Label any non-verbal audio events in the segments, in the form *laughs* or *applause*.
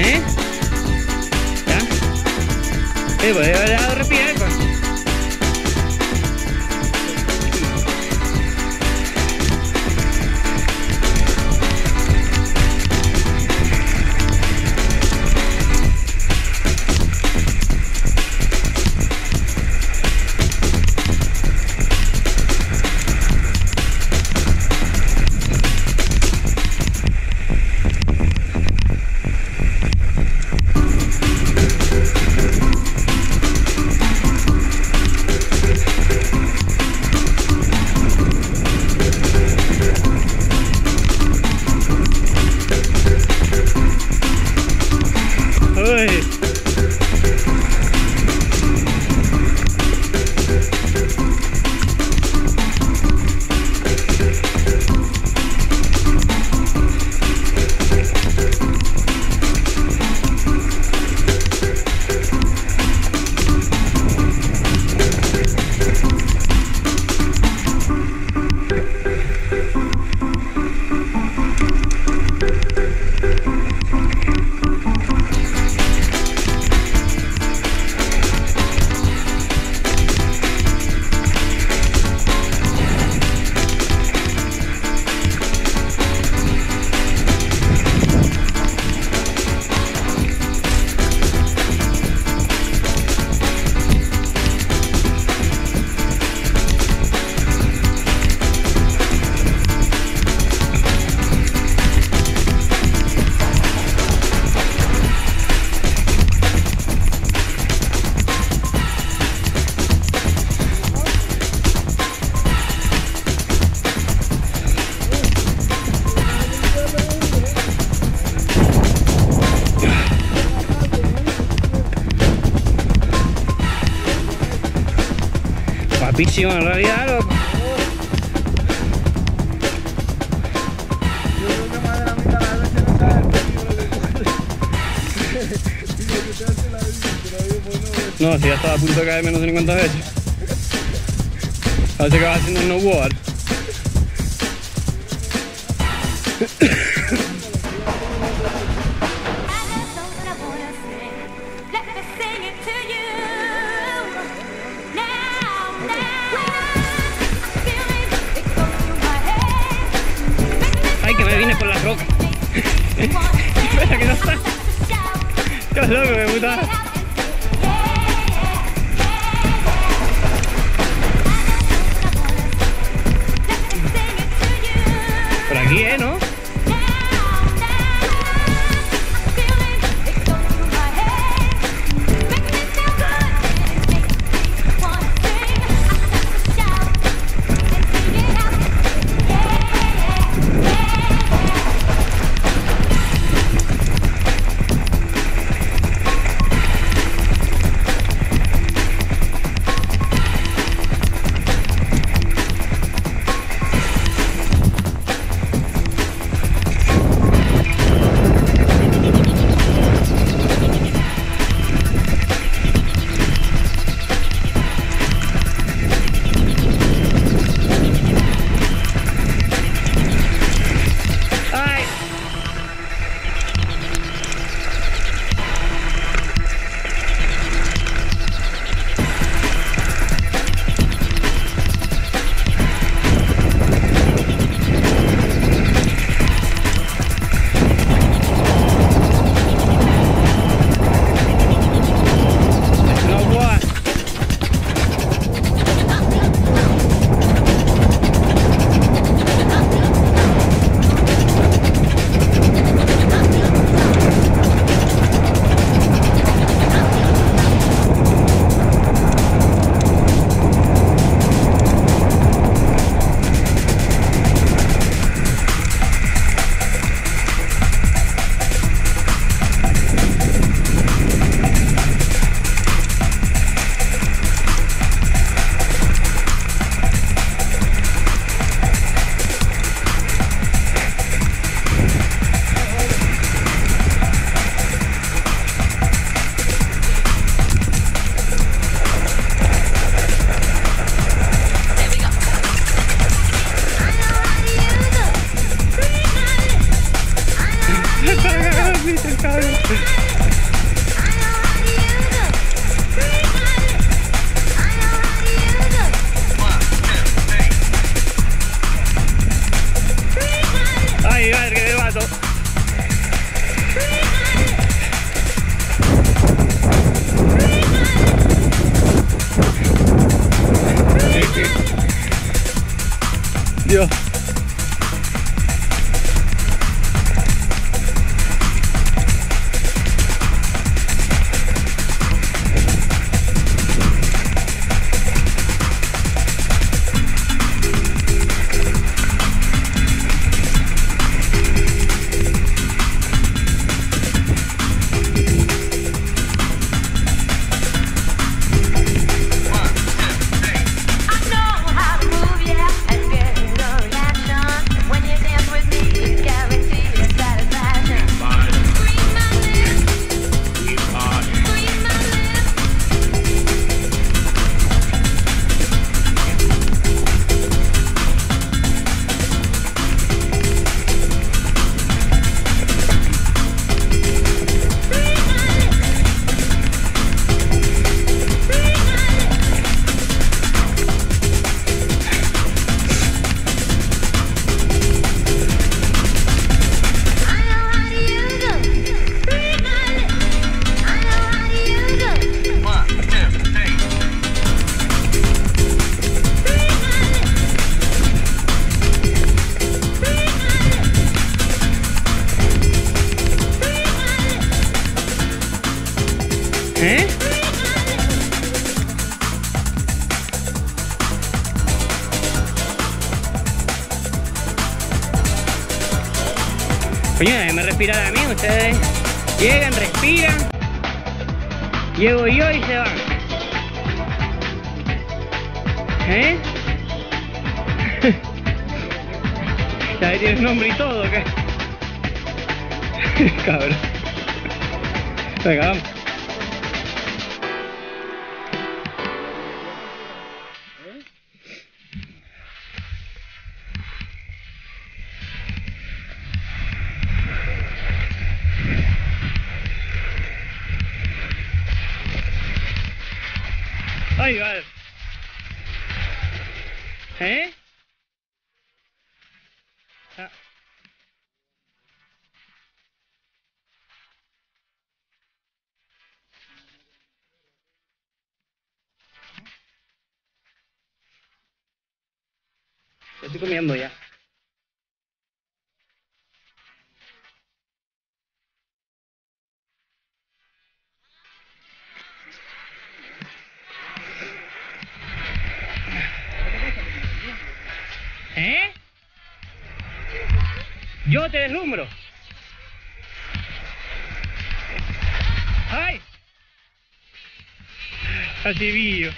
¿Eh? ¿Ya? Eh, voy a Pichi, en realidad, ¿no? Yo creo que más de la mitad de la vez que está en el peligro de la escuela. la vida, pero a mí No, si ya estaba a punto de caer menos de 50 veces. A ver si haciendo un no-water. Ay, vale. ¿Eh? estoy comiendo ya. te deslumbro. ¡Ay! vivo.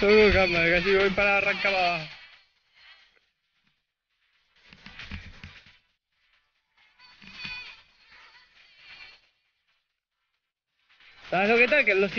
Todo cámara casi voy para arrancar abajo. ¿Sabes lo que tal? Que los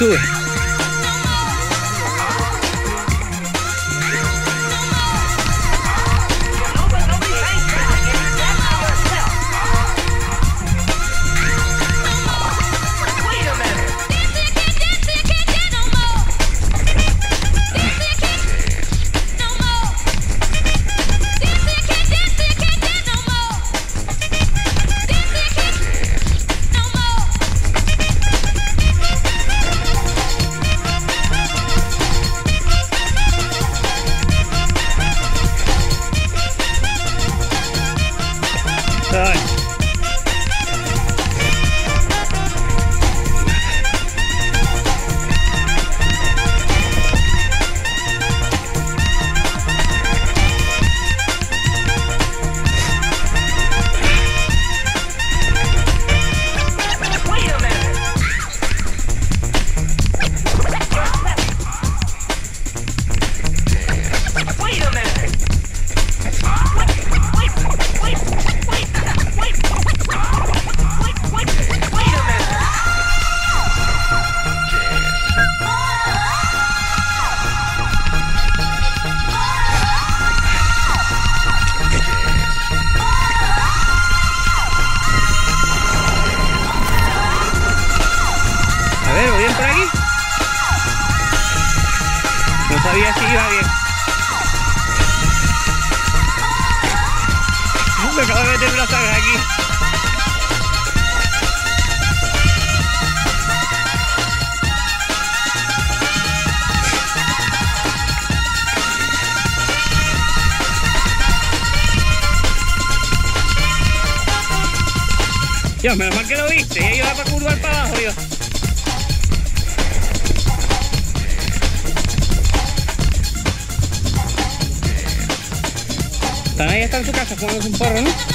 sua. está en su casa jugando un porro, ¿no?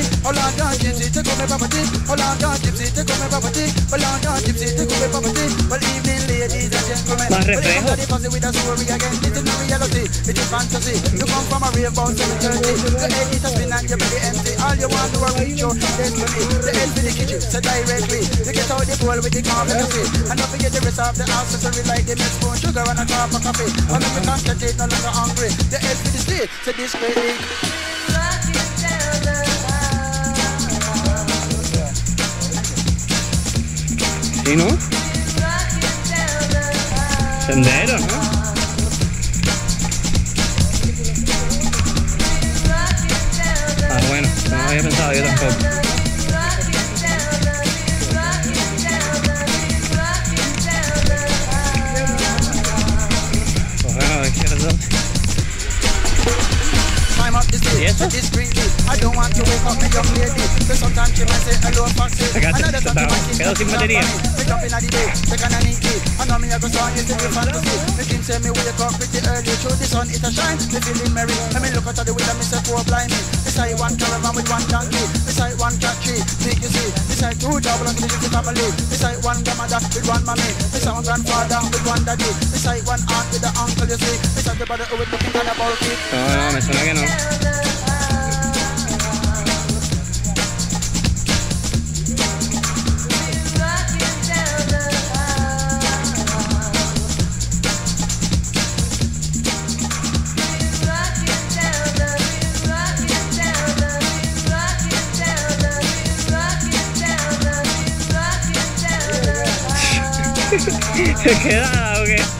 property. Hollanda and gentlemen. Más reflejo. with a story again. It is not reality, it is fantasy. You come from a rave bound 730. The head is a spin and your belly empty. All you want to do your destiny. The head for the kitchen, so directly. You get out the bowl with the competency. And don't forget the rest of the accessory like the milk spoon, sugar and a cup of coffee. And if you no longer hungry. The head of the state, so this great You know? And there, huh? Ah, bueno, no, ya pensaba, Yes, it is I don't want to wake up a young lady. So sometimes she might say hello, foxy. Another time she might say hello, foxy. Pick up in the day, take an aniki. I know me a go song into the fantasy. Me king say me wake up pretty early. Show the sun, it a shine. The feeling merry. Let me look out of the window, me say poor blind me. Beside one caravan with one donkey. Beside one cat tree, big you see. Beside two double and three family. Beside one grandmother with one mommy. Beside one grandfather with one daddy. Beside one aunt with the uncle you see. Beside the brother with the pink and the bulky. Oh, no, no, me suena que no. *laughs* ¿Se queda o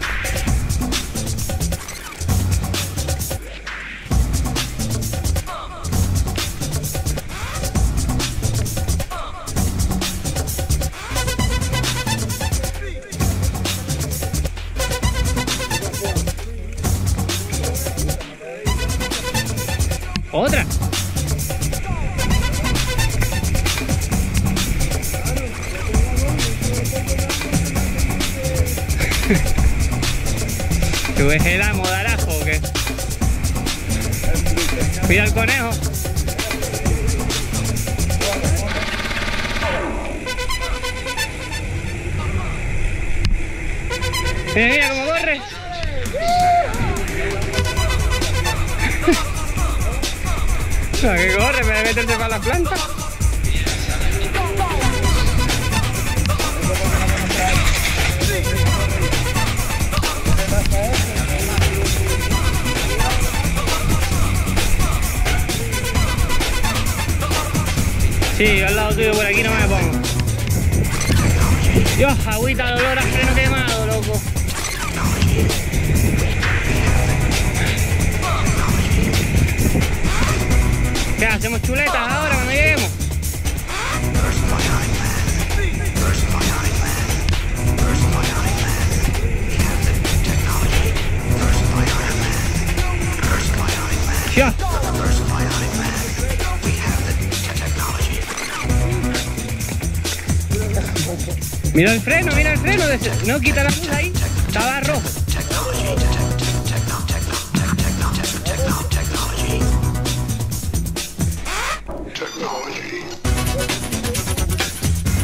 Mira, cómo corre. No, *laughs* que corre, para meterte para la planta. Sí, al lado tuyo por aquí no me pongo. Dios, agüita dolor, a freno ¿Qué hacemos chuletas ahora cuando lleguemos? Mira el freno, mira el freno, no quita la luz ahí, estaba rojo.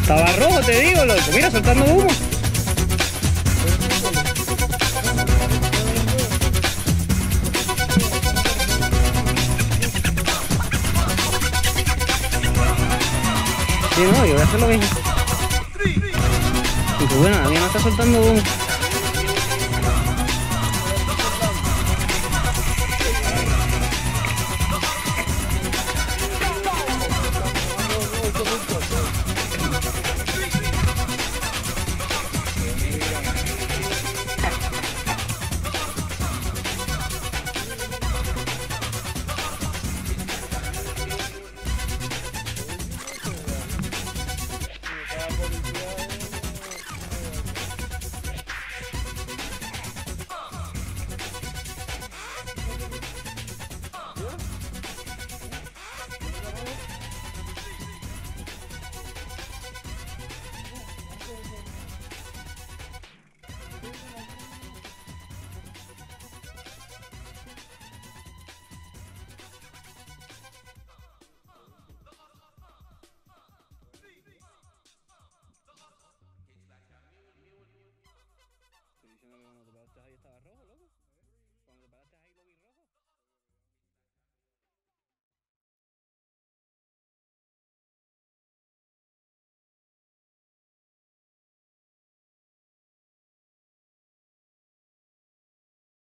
Estaba rojo, te digo, loco. Mira, soltando humo. Sí, no, yo voy a hacer lo mismo. Y pues bueno, la mía no está soltando humo.